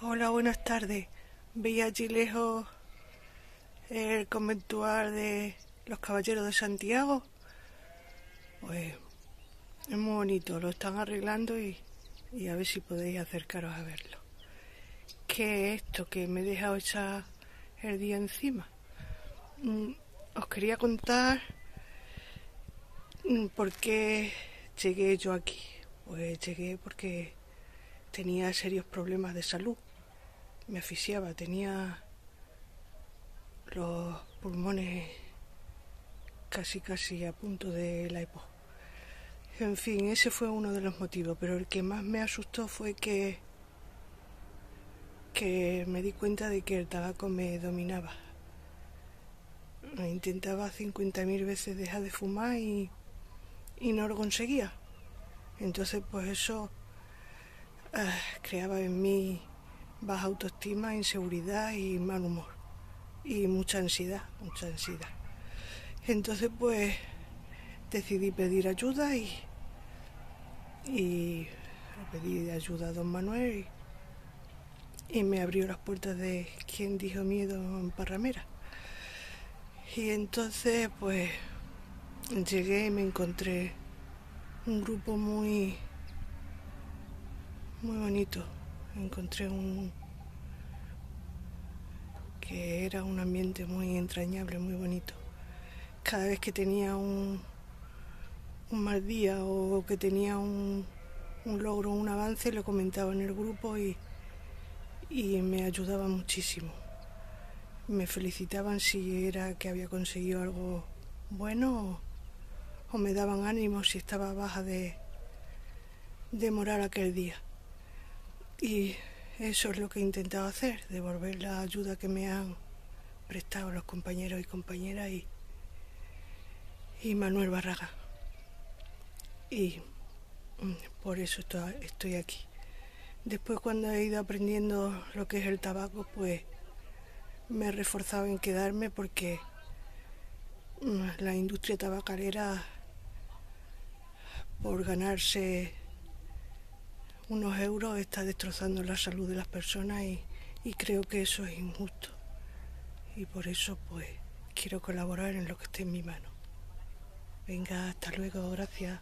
Hola, buenas tardes. Allí lejos el conventual de los Caballeros de Santiago. Pues es muy bonito, lo están arreglando y, a ver si podéis acercaros a verlo. ¿Qué es esto que me he dejado echar el día encima? Mm, os quería contar mm, por qué llegué yo aquí. Pues llegué porque tenía serios problemas de salud. Me asfixiaba, tenía los pulmones casi casi a punto de la hipo. En fin, ese fue uno de los motivos, pero el que más me asustó fue que que me di cuenta de que el tabaco me dominaba. Intentaba 50.000 veces dejar de fumar y, y no lo conseguía. Entonces, pues eso ah, creaba en mí baja autoestima, inseguridad y mal humor. Y mucha ansiedad, mucha ansiedad. Entonces, pues decidí pedir ayuda y, y pedí ayuda a don Manuel y, y me abrió las puertas de quien dijo miedo en Parramera. Y entonces, pues llegué y me encontré un grupo muy, muy bonito. Encontré un que era un ambiente muy entrañable, muy bonito. Cada vez que tenía un, un mal día o que tenía un, un logro, un avance, lo comentaba en el grupo y, y me ayudaba muchísimo. Me felicitaban si era que había conseguido algo bueno o me daban ánimo si estaba baja de, de moral aquel día. Y eso es lo que he intentado hacer, devolver la ayuda que me han prestado los compañeros y compañeras y, y Manuel Barraga. Y mm, por eso estoy, aquí. Después cuando he ido aprendiendo lo que es el tabaco, pues me he reforzado en quedarme porque mm, la industria tabacalera por ganarse unos euros está destrozando la salud de las personas y, creo que eso es injusto. Y por eso pues quiero colaborar en lo que esté en mi mano. Venga, hasta luego, gracias.